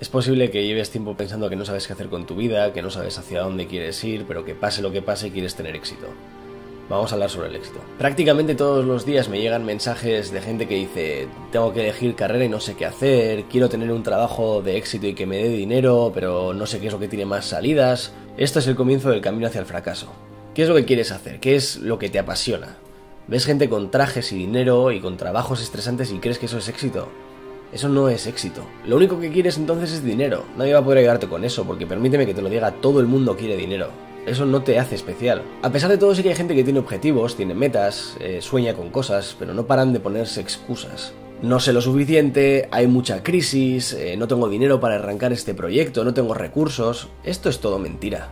Es posible que lleves tiempo pensando que no sabes qué hacer con tu vida, que no sabes hacia dónde quieres ir, pero que pase lo que pase quieres tener éxito. Vamos a hablar sobre el éxito. Prácticamente todos los días me llegan mensajes de gente que dice, tengo que elegir carrera y no sé qué hacer, quiero tener un trabajo de éxito y que me dé dinero, pero no sé qué es lo que tiene más salidas. Esto es el comienzo del camino hacia el fracaso. ¿Qué es lo que quieres hacer? ¿Qué es lo que te apasiona? Ves gente con trajes y dinero y con trabajos estresantes y crees que eso es éxito. Eso no es éxito. Lo único que quieres entonces es dinero. Nadie va a poder ayudarte con eso, porque permíteme que te lo diga, todo el mundo quiere dinero. Eso no te hace especial. A pesar de todo, sí que hay gente que tiene objetivos, tiene metas, eh, sueña con cosas, pero no paran de ponerse excusas. No sé lo suficiente, hay mucha crisis, eh, no tengo dinero para arrancar este proyecto, no tengo recursos. Esto es todo mentira.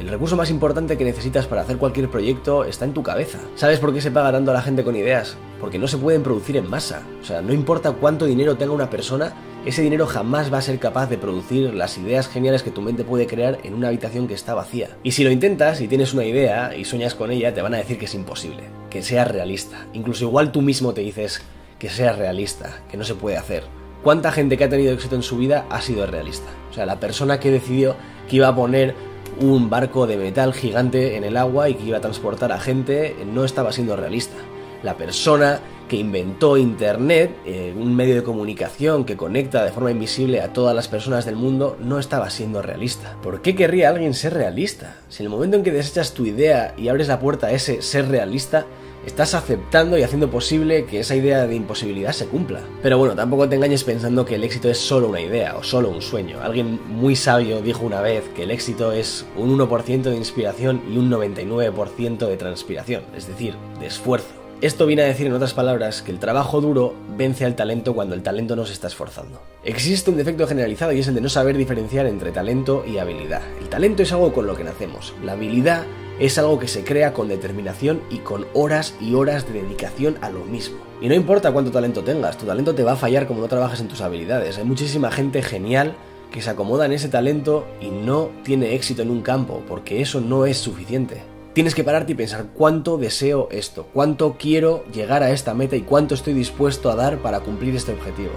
El recurso más importante que necesitas para hacer cualquier proyecto está en tu cabeza. ¿Sabes por qué se paga tanto a la gente con ideas? Porque no se pueden producir en masa. O sea, no importa cuánto dinero tenga una persona, ese dinero jamás va a ser capaz de producir las ideas geniales que tu mente puede crear en una habitación que está vacía. Y si lo intentas y tienes una idea y sueñas con ella, te van a decir que es imposible, que sea realista. Incluso igual tú mismo te dices que sea realista, que no se puede hacer. ¿Cuánta gente que ha tenido éxito en su vida ha sido realista? O sea, la persona que decidió que iba a poner un barco de metal gigante en el agua y que iba a transportar a gente no estaba siendo realista. La persona que inventó Internet, eh, un medio de comunicación que conecta de forma invisible a todas las personas del mundo, no estaba siendo realista. ¿Por qué querría alguien ser realista? Si en el momento en que desechas tu idea y abres la puerta a ese ser realista, estás aceptando y haciendo posible que esa idea de imposibilidad se cumpla. Pero bueno, tampoco te engañes pensando que el éxito es solo una idea o solo un sueño. Alguien muy sabio dijo una vez que el éxito es un 1% de inspiración y un 99% de transpiración, es decir, de esfuerzo. Esto viene a decir en otras palabras que el trabajo duro vence al talento cuando el talento no se está esforzando. Existe un defecto generalizado y es el de no saber diferenciar entre talento y habilidad. El talento es algo con lo que nacemos, la habilidad es algo que se crea con determinación y con horas y horas de dedicación a lo mismo. Y no importa cuánto talento tengas, tu talento te va a fallar como no trabajes en tus habilidades. Hay muchísima gente genial que se acomoda en ese talento y no tiene éxito en un campo, porque eso no es suficiente. Tienes que pararte y pensar cuánto deseo esto, cuánto quiero llegar a esta meta y cuánto estoy dispuesto a dar para cumplir este objetivo.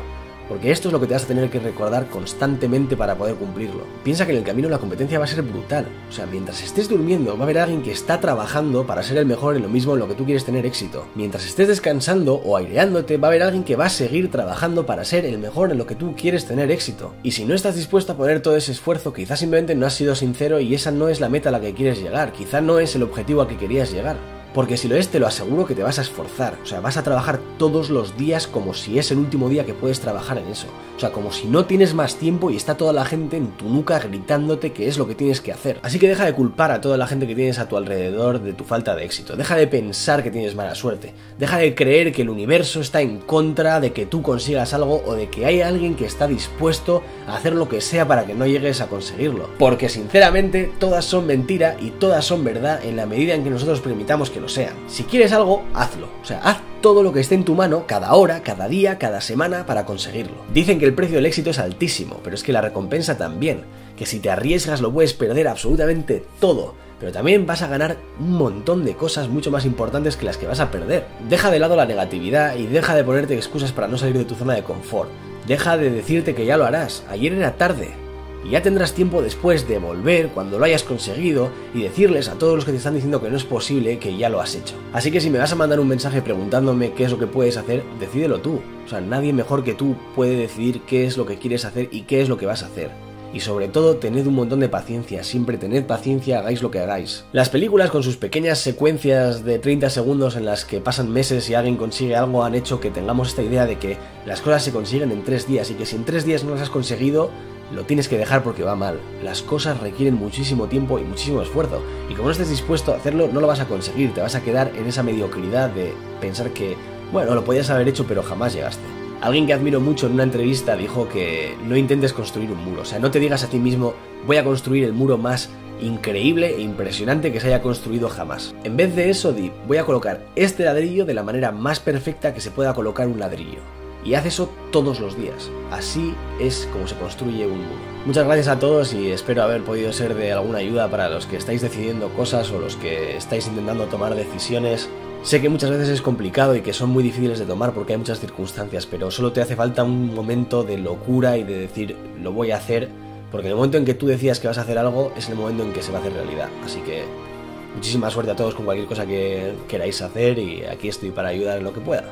Porque esto es lo que te vas a tener que recordar constantemente para poder cumplirlo. Piensa que en el camino la competencia va a ser brutal. O sea, mientras estés durmiendo, va a haber alguien que está trabajando para ser el mejor en lo mismo en lo que tú quieres tener éxito. Mientras estés descansando o aireándote, va a haber alguien que va a seguir trabajando para ser el mejor en lo que tú quieres tener éxito. Y si no estás dispuesto a poner todo ese esfuerzo, quizás simplemente no has sido sincero y esa no es la meta a la que quieres llegar. Quizá no es el objetivo al que querías llegar. Porque si lo es, te lo aseguro que te vas a esforzar. O sea, vas a trabajar todos los días como si es el último día que puedes trabajar en eso. O sea, como si no tienes más tiempo y está toda la gente en tu nuca gritándote que es lo que tienes que hacer. Así que deja de culpar a toda la gente que tienes a tu alrededor de tu falta de éxito. Deja de pensar que tienes mala suerte. Deja de creer que el universo está en contra de que tú consigas algo o de que hay alguien que está dispuesto a hacer lo que sea para que no llegues a conseguirlo. Porque sinceramente todas son mentira y todas son verdad en la medida en que nosotros permitamos que lo sean. Si quieres algo, hazlo. O sea, haz todo lo que esté en tu mano cada hora, cada día, cada semana para conseguirlo. Dicen que el precio del éxito es altísimo, pero es que la recompensa también, que si te arriesgas lo puedes perder absolutamente todo, pero también vas a ganar un montón de cosas mucho más importantes que las que vas a perder. Deja de lado la negatividad y deja de ponerte excusas para no salir de tu zona de confort. Deja de decirte que ya lo harás, ayer era tarde, y ya tendrás tiempo después de volver cuando lo hayas conseguido y decirles a todos los que te están diciendo que no es posible que ya lo has hecho. Así que si me vas a mandar un mensaje preguntándome qué es lo que puedes hacer, decídelo tú. O sea, nadie mejor que tú puede decidir qué es lo que quieres hacer y qué es lo que vas a hacer. Y sobre todo, tened un montón de paciencia, siempre tened paciencia, hagáis lo que hagáis. Las películas con sus pequeñas secuencias de 30 segundos en las que pasan meses y alguien consigue algo han hecho que tengamos esta idea de que las cosas se consiguen en 3 días y que si en 3 días no las has conseguido, lo tienes que dejar porque va mal. Las cosas requieren muchísimo tiempo y muchísimo esfuerzo. Y como no estés dispuesto a hacerlo, no lo vas a conseguir. Te vas a quedar en esa mediocridad de pensar que, bueno, lo podías haber hecho pero jamás llegaste. Alguien que admiro mucho en una entrevista dijo que no intentes construir un muro. O sea, no te digas a ti mismo, voy a construir el muro más increíble e impresionante que se haya construido jamás. En vez de eso, di, voy a colocar este ladrillo de la manera más perfecta que se pueda colocar un ladrillo. Y haz eso todos los días. Así es como se construye un mundo. Muchas gracias a todos y espero haber podido ser de alguna ayuda para los que estáis decidiendo cosas o los que estáis intentando tomar decisiones. Sé que muchas veces es complicado y que son muy difíciles de tomar porque hay muchas circunstancias, pero solo te hace falta un momento de locura y de decir lo voy a hacer, porque el momento en que tú decías que vas a hacer algo es el momento en que se va a hacer realidad. Así que muchísima suerte a todos con cualquier cosa que queráis hacer y aquí estoy para ayudar en lo que pueda.